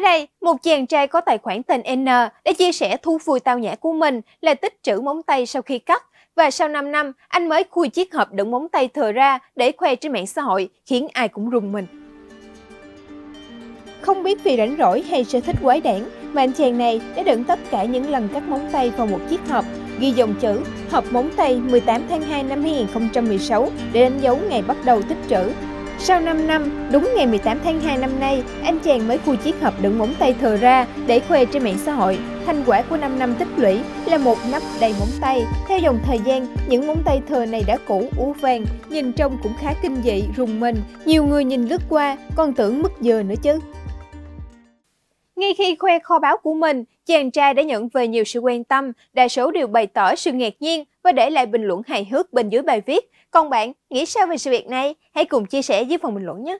Mới đây, một chàng trai có tài khoản tên N đã chia sẻ thu vui tao nhã của mình là tích trữ móng tay sau khi cắt. Và sau 5 năm, anh mới khui chiếc hộp đựng móng tay thừa ra để khoe trên mạng xã hội, khiến ai cũng rùng mình. Không biết vì rảnh rỗi hay sở thích quái đản mà anh chàng này đã đựng tất cả những lần cắt móng tay vào một chiếc hộp, ghi dòng chữ hộp móng tay 18 tháng 2 năm 2016 để đánh dấu ngày bắt đầu tích trữ. Sau 5 năm, đúng ngày 18 tháng 2 năm nay, anh chàng mới khui chiếc hộp đựng móng tay thừa ra để khoe trên mạng xã hội. Thành quả của 5 năm tích lũy là một nắp đầy móng tay. Theo dòng thời gian, những móng tay thừa này đã cũ, ú vàng, nhìn trông cũng khá kinh dị, rùng mình. Nhiều người nhìn lướt qua, còn tưởng mất giờ nữa chứ. Ngay khi khoe kho báu của mình, chàng trai đã nhận về nhiều sự quan tâm, đa số đều bày tỏ sự ngạc nhiên và để lại bình luận hài hước bên dưới bài viết. Còn bạn, nghĩ sao về sự việc này? Hãy cùng chia sẻ dưới phần bình luận nhé!